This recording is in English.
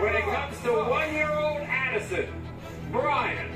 When it comes to one-year-old Addison, Brian,